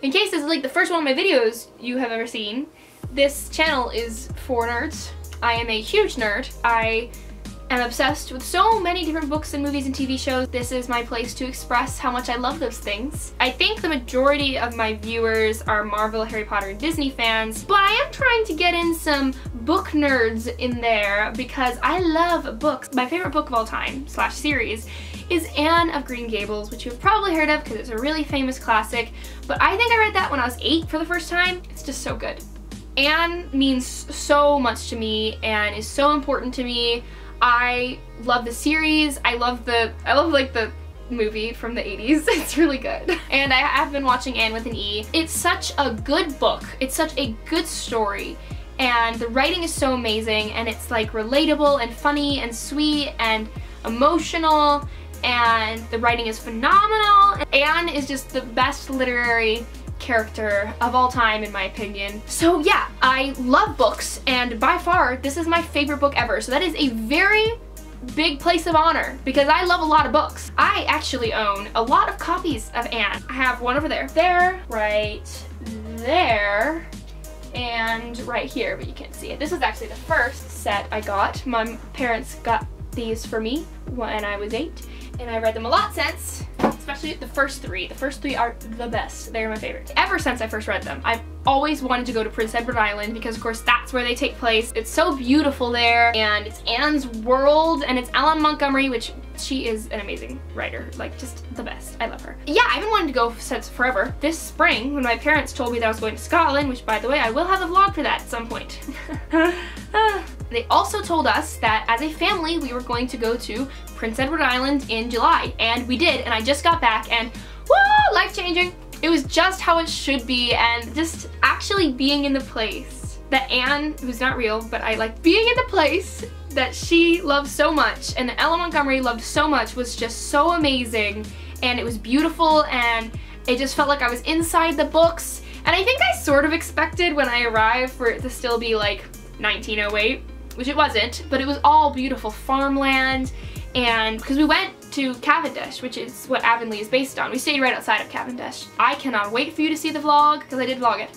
In case this is like the first one of my videos you have ever seen, this channel is for nerds. I am a huge nerd. I am obsessed with so many different books and movies and TV shows. This is my place to express how much I love those things. I think the majority of my viewers are Marvel, Harry Potter, and Disney fans, but I am trying to get in some book nerds in there because I love books. My favorite book of all time, slash series, is Anne of Green Gables, which you've probably heard of because it's a really famous classic, but I think I read that when I was eight for the first time. It's just so good. Anne means so much to me and is so important to me. I love the series. I love the, I love like the movie from the 80s. It's really good. And I have been watching Anne with an E. It's such a good book. It's such a good story. And the writing is so amazing and it's like relatable and funny and sweet and emotional and the writing is phenomenal. Anne is just the best literary character of all time in my opinion. So yeah, I love books and by far this is my favorite book ever. So that is a very big place of honor because I love a lot of books. I actually own a lot of copies of Anne. I have one over there, there, right there, and right here, but you can't see it. This is actually the first set I got. My parents got these for me when I was eight and I read them a lot since, especially the first three. The first three are the best. They're my favorite. Ever since I first read them, I've always wanted to go to Prince Edward Island because of course that's where they take place. It's so beautiful there and it's Anne's world and it's L.M. Montgomery, which she is an amazing writer, like just the best. I love her. Yeah, I've been wanting to go since forever. This spring, when my parents told me that I was going to Scotland, which by the way, I will have a vlog for that at some point. they also told us that as a family, we were going to go to Prince Edward Island in July, and we did, and I just got back, and woo, life-changing. It was just how it should be, and just actually being in the place that Anne, who's not real, but I like being in the place that she loved so much and that L.M. Montgomery loved so much was just so amazing and it was beautiful and it just felt like I was inside the books and I think I sort of expected when I arrived for it to still be like 1908 which it wasn't but it was all beautiful farmland and because we went to Cavendish, which is what Avonlea is based on. We stayed right outside of Cavendish. I cannot wait for you to see the vlog because I did vlog it.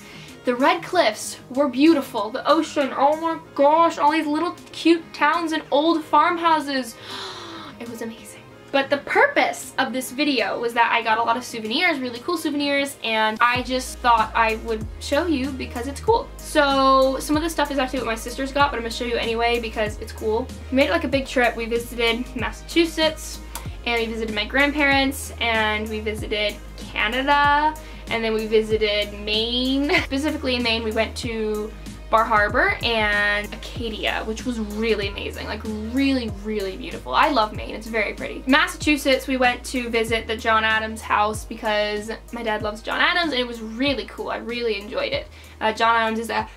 The red cliffs were beautiful. The ocean, oh my gosh, all these little cute towns and old farmhouses. It was amazing. But the purpose of this video was that I got a lot of souvenirs, really cool souvenirs, and I just thought I would show you because it's cool. So some of this stuff is actually what my sisters got, but I'm gonna show you anyway because it's cool. We made it like a big trip. We visited Massachusetts, and we visited my grandparents, and we visited Canada, and then we visited Maine. Specifically in Maine, we went to Bar Harbor and Acadia, which was really amazing, like really, really beautiful. I love Maine, it's very pretty. Massachusetts, we went to visit the John Adams house because my dad loves John Adams and it was really cool. I really enjoyed it. Uh, John Adams is a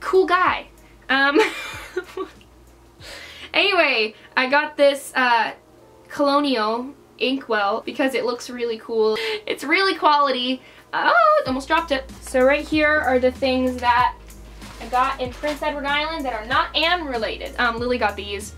cool guy. Um, anyway, I got this uh, Colonial inkwell because it looks really cool. It's really quality. Oh, almost dropped it. So right here are the things that I got in Prince Edward Island that are not Anne related. Um, Lily got these.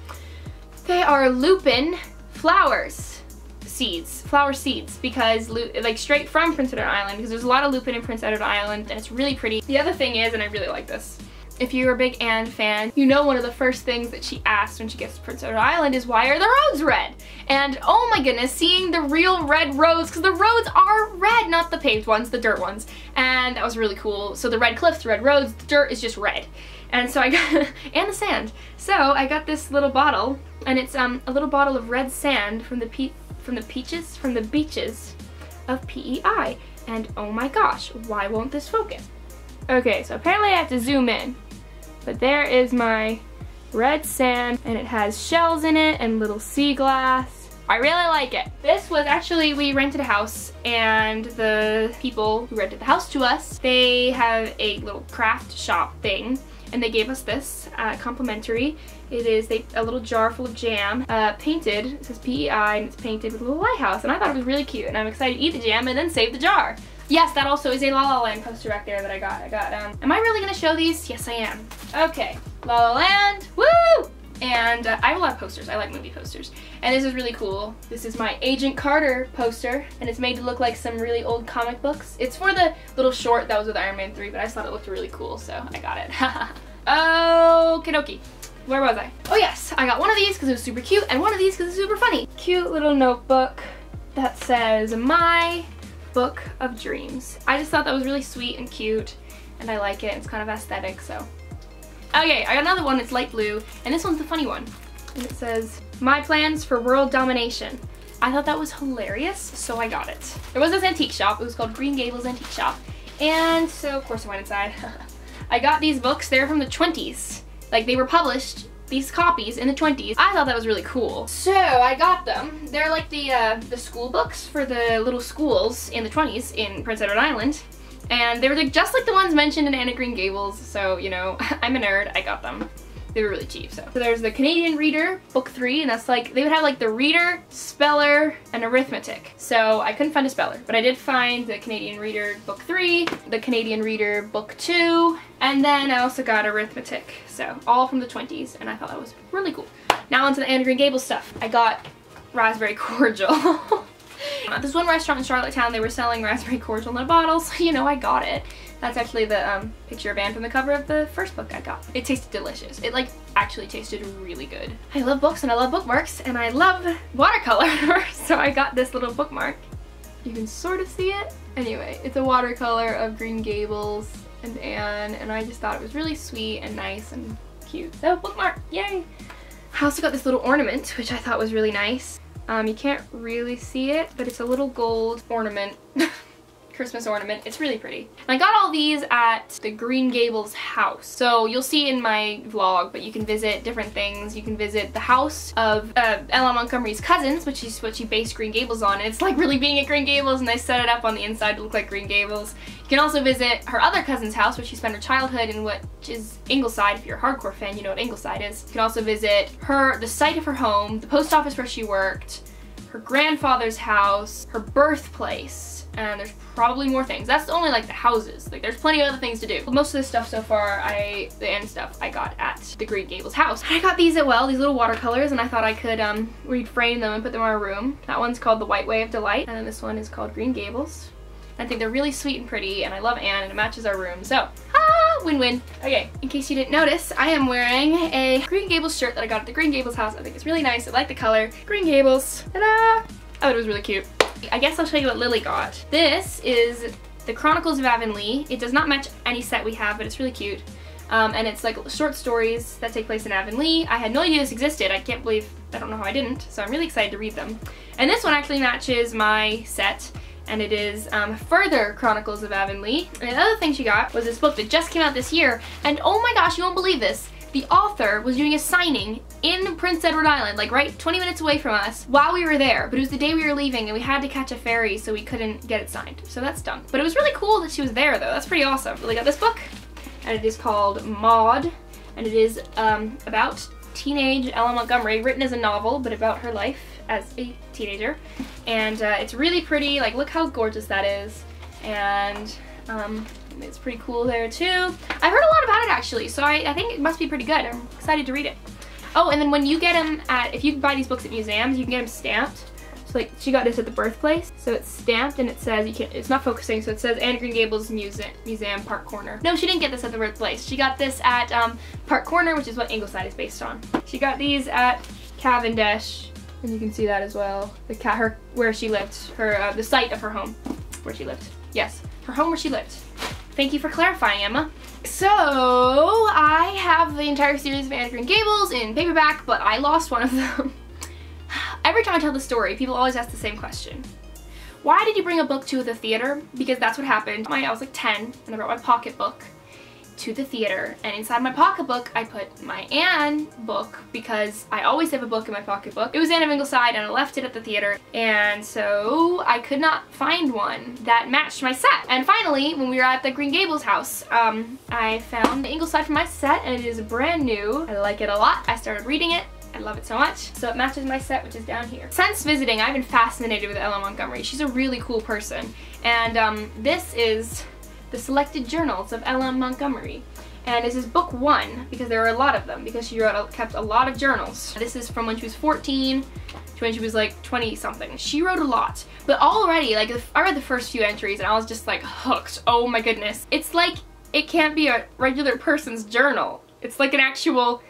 They are lupin flowers seeds, flower seeds, because like straight from Prince Edward Island, because there's a lot of lupin in Prince Edward Island, and it's really pretty. The other thing is, and I really like this, if you're a big Anne fan, you know one of the first things that she asks when she gets to Prince Edward Island is why are the roads red? And oh my goodness, seeing the real red roads, because the roads are red, not the paved ones, the dirt ones. And that was really cool. So the red cliffs, the red roads, the dirt is just red. And so I got, and the sand. So I got this little bottle, and it's um a little bottle of red sand from the pe from the peaches, from the beaches of PEI. And oh my gosh, why won't this focus? Okay, so apparently I have to zoom in. But there is my red sand and it has shells in it and little sea glass. I really like it. This was actually, we rented a house and the people who rented the house to us, they have a little craft shop thing and they gave us this uh, complimentary. It is a, a, little jar full of jam, uh, painted, it says PEI and it's painted with a little lighthouse and I thought it was really cute and I'm excited to eat the jam and then save the jar. Yes, that also is a La La Land poster back there that I got. I got, um, am I really gonna show these? Yes, I am. Okay, La La Land, woo! And uh, I have a lot of posters. I like movie posters. And this is really cool. This is my Agent Carter poster, and it's made to look like some really old comic books. It's for the little short that was with Iron Man 3, but I just thought it looked really cool, so I got it. Okie dokie. Where was I? Oh yes, I got one of these because it was super cute, and one of these because it's super funny. Cute little notebook that says, My Book of Dreams. I just thought that was really sweet and cute, and I like it. It's kind of aesthetic, so Okay, I got another one, it's light blue, and this one's the funny one. And it says, My plans for world domination. I thought that was hilarious, so I got it. There was this antique shop, it was called Green Gables Antique Shop, and so of course I went inside. I got these books, they're from the 20s. Like they were published, these copies, in the 20s. I thought that was really cool. So I got them. They're like the, uh, the school books for the little schools in the 20s in Prince Edward Island. And they were like, just like the ones mentioned in Anne of Green Gables, so, you know, I'm a nerd, I got them. They were really cheap, so. So there's the Canadian Reader, book three, and that's like, they would have like the Reader, Speller, and Arithmetic. So I couldn't find a Speller, but I did find the Canadian Reader, book three, the Canadian Reader, book two, and then I also got Arithmetic. So all from the 20s, and I thought that was really cool. Now onto the Anne of Green Gables stuff. I got raspberry cordial. At this one restaurant in Charlottetown, they were selling raspberry cordial in a bottle, so you know I got it. That's actually the um, picture of Anne from the cover of the first book I got. It tasted delicious. It like actually tasted really good. I love books and I love bookmarks and I love watercolor, so I got this little bookmark. You can sort of see it. Anyway, it's a watercolor of Green Gables and Anne, and I just thought it was really sweet and nice and cute. So bookmark, yay! I also got this little ornament, which I thought was really nice. Um, you can't really see it, but it's a little gold ornament. Christmas ornament. It's really pretty. And I got all these at the Green Gables house. So you'll see in my vlog, but you can visit different things. You can visit the house of uh, L.M. Montgomery's cousins, which is what she based Green Gables on. And it's like really being at Green Gables and they set it up on the inside to look like Green Gables. You can also visit her other cousin's house, which she spent her childhood in, which is Ingleside. If you're a hardcore fan, you know what Ingleside is. You can also visit her, the site of her home, the post office where she worked, her grandfather's house, her birthplace, and there's probably more things. That's only like the houses. Like there's plenty of other things to do. Most of this stuff so far, I the end stuff I got at the Green Gables house. I got these at well, these little watercolors, and I thought I could um, reframe them and put them in our room. That one's called The White Way of Delight, and then this one is called Green Gables. I think they're really sweet and pretty, and I love Anne, and it matches our room. So, win-win. Okay, in case you didn't notice, I am wearing a Green Gables shirt that I got at the Green Gables house. I think it's really nice. I like the color. Green Gables. Ta-da! I thought it was really cute. I guess I'll show you what Lily got. This is the Chronicles of Avonlea. It does not match any set we have, but it's really cute. Um, and it's like short stories that take place in Avonlea. I had no idea this existed. I can't believe, I don't know how I didn't, so I'm really excited to read them. And this one actually matches my set and it is um, Further Chronicles of Avonlea. And the other thing she got was this book that just came out this year, and oh my gosh, you won't believe this. The author was doing a signing in Prince Edward Island, like right 20 minutes away from us, while we were there. But it was the day we were leaving and we had to catch a ferry, so we couldn't get it signed. So that's done. But it was really cool that she was there though. That's pretty awesome. Really got this book, and it is called Maud, and it is um, about teenage L.M. Montgomery, written as a novel, but about her life as a teenager. And uh, it's really pretty, like look how gorgeous that is. And um, it's pretty cool there too. I've heard a lot about it actually, so I, I think it must be pretty good. I'm excited to read it. Oh, and then when you get them at, if you buy these books at museums, you can get them stamped. So like, she got this at the birthplace. So it's stamped and it says, you can't, it's not focusing, so it says Anne Green Gables Museum, Museum Park Corner. No, she didn't get this at the birthplace. She got this at um, Park Corner, which is what Ingleside is based on. She got these at Cavendish, and you can see that as well. The cat, her, where she lived, her, uh, the site of her home, where she lived. Yes, her home where she lived. Thank you for clarifying, Emma. So, I have the entire series of Anne Green Gables in paperback, but I lost one of them. Every time I tell the story, people always ask the same question. Why did you bring a book to the theater? Because that's what happened. I was like 10, and I brought my pocketbook to the theater and inside my pocketbook I put my Anne book because I always have a book in my pocketbook. It was Anne of Ingleside and I left it at the theater and so I could not find one that matched my set. And finally when we were at the Green Gables house um, I found the Ingleside from my set and it is brand new. I like it a lot. I started reading it I love it so much. So it matches my set, which is down here. Since visiting, I've been fascinated with L.M. Montgomery. She's a really cool person. And um, this is the selected journals of L.M. Montgomery. And this is book one, because there are a lot of them, because she wrote, kept a lot of journals. This is from when she was 14 to when she was like 20 something. She wrote a lot. But already, like, I read the first few entries and I was just like hooked. Oh my goodness. It's like it can't be a regular person's journal. It's like an actual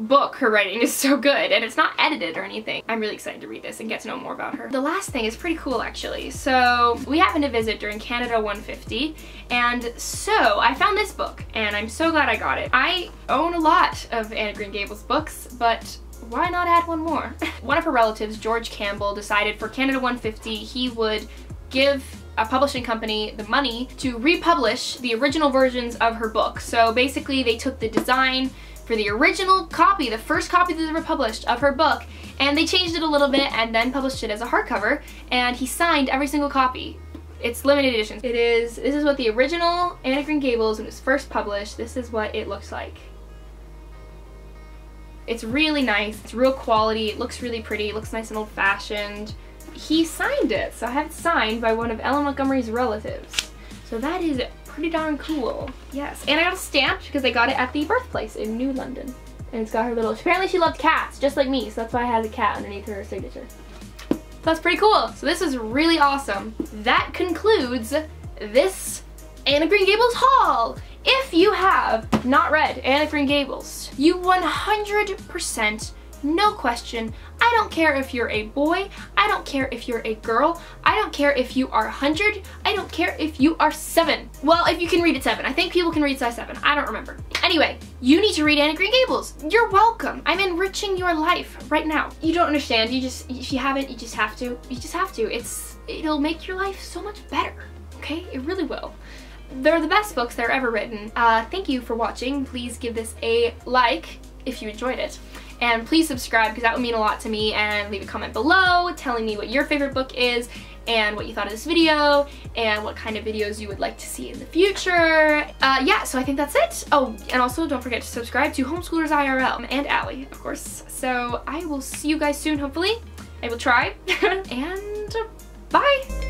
book her writing is so good and it's not edited or anything. I'm really excited to read this and get to know more about her. The last thing is pretty cool actually. So we happened to visit during Canada 150 and so I found this book and I'm so glad I got it. I own a lot of Anne of Green Gables books but why not add one more? one of her relatives, George Campbell, decided for Canada 150 he would give a publishing company the money to republish the original versions of her book. So basically they took the design for the original copy, the first copy that ever published of her book, and they changed it a little bit and then published it as a hardcover, and he signed every single copy. It's limited edition. It is, this is what the original Anne of Green Gables, when it was first published, this is what it looks like. It's really nice, it's real quality, it looks really pretty, it looks nice and old-fashioned. He signed it, so I have it signed by one of L.M. Montgomery's relatives. So that is pretty darn cool. Yes, and I got a stamp because I got it at the birthplace in New London. And it's got her little, apparently she loved cats, just like me, so that's why I have a cat underneath her signature. So That's pretty cool. So this is really awesome. That concludes this Anne of Green Gables haul. If you have not read Anne of Green Gables, you 100% no question. I don't care if you're a boy, I don't care if you're a girl, I don't care if you are 100, I don't care if you are 7. Well, if you can read at 7. I think people can read size 7. I don't remember. Anyway, you need to read Anne of Green Gables. You're welcome. I'm enriching your life right now. You don't understand. You just, if you haven't, you just have to. You just have to. It's, it'll make your life so much better. Okay? It really will. They're the best books that are ever written. Uh, thank you for watching. Please give this a like if you enjoyed it. And please subscribe because that would mean a lot to me and leave a comment below telling me what your favorite book is and what you thought of this video and what kind of videos you would like to see in the future. Uh, yeah, so I think that's it. Oh, and also don't forget to subscribe to Homeschoolers IRL and Aly, of course. So I will see you guys soon, hopefully. I will try. and bye!